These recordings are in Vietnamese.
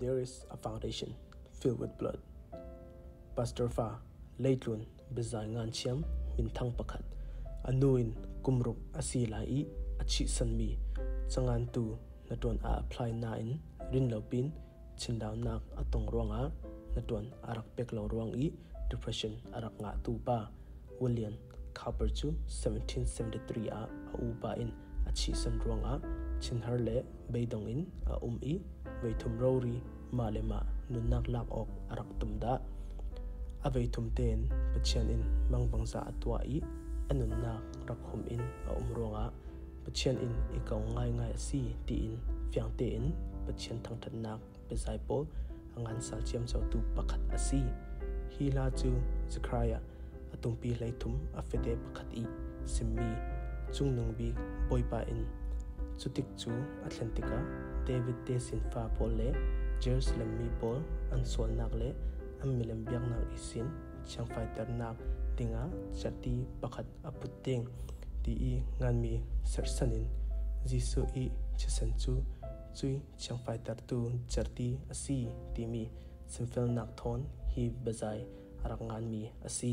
there is a foundation filled with blood. Pastor Fa leitlun bizai ngan chiam min thang pakhat anuin kumruk asi lai achi san mi changan tu naton a apply na in rin lo pin chindaw nak atong ruanga naton arak pek lo ruang i depression arak nga tu pa William Cowper chu 1773 a a u pa in achi san ruang a chin har le beidong in a à, um i ve thum ro ri ma le ma nun nak lak ok arak tum da a veithum ten pachian in, mang bang za dạ atwa i anun nak rakhum in à a um ruanga pachian in ikaw ngai ngai si ti in fiang te in pachian thang that nak pesai pol angan à sal chiam chau tu pakhat asi hi la chu zakaria atung pi lai thum a fede pakhat i simmi chung nung bi boipa in chutik chu atlantika david desin fa pol le jerusalem mi pol an sol nak le am milam biak nak isin chang fighter nak tinga chati pakhat aputeng ti i ngan mi sersanin jisu i chesan chu chui chang fighter tu charti asi ti mi simfel nak thon hi bazai arangan mi asi.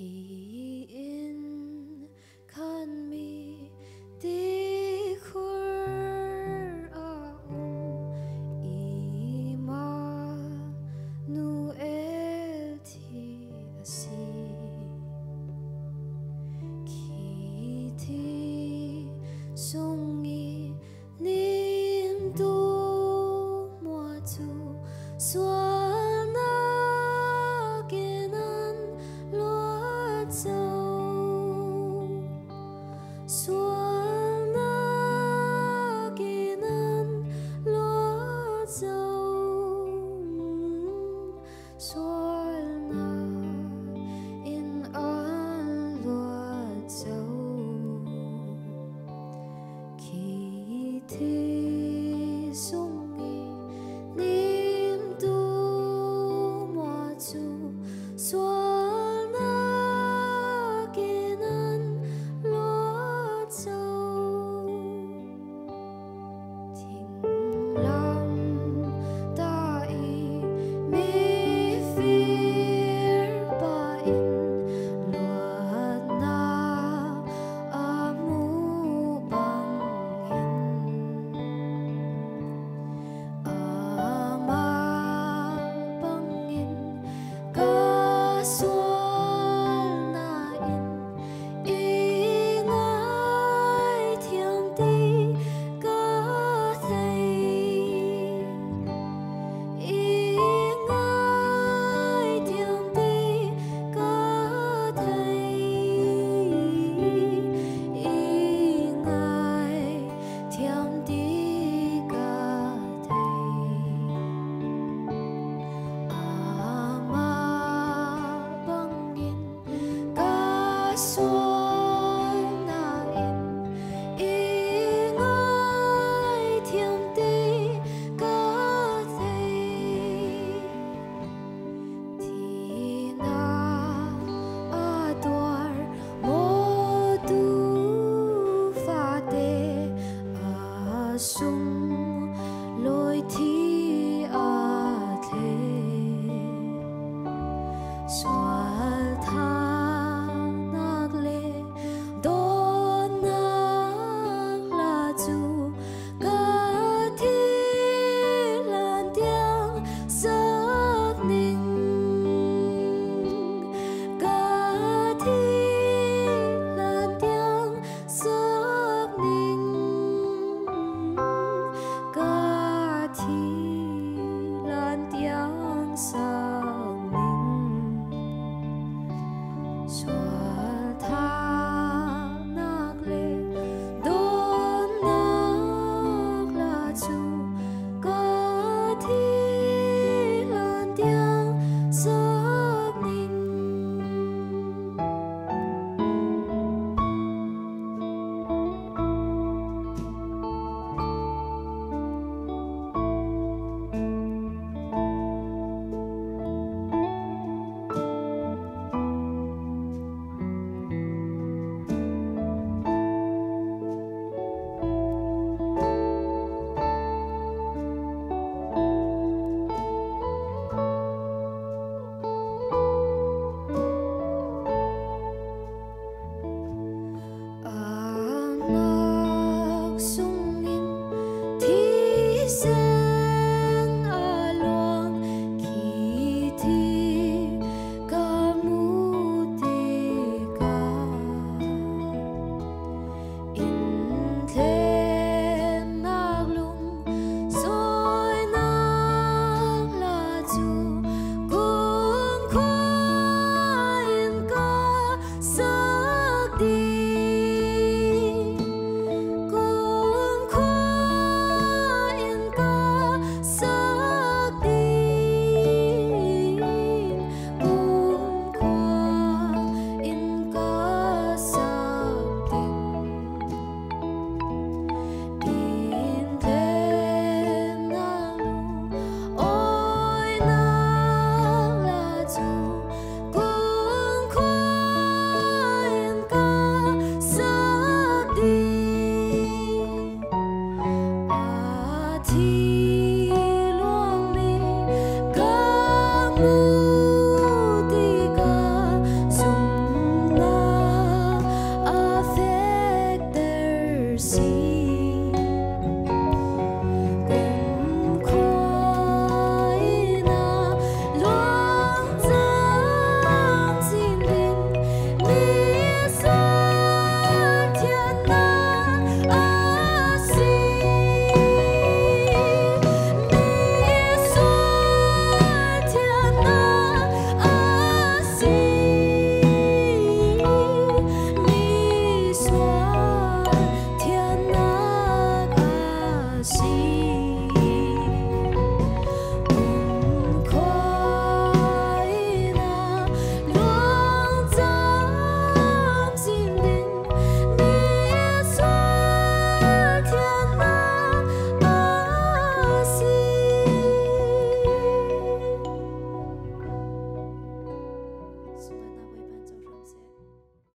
依因堪比滴苦啊！乌依玛努尔提阿西，启提松伊尼都莫珠索。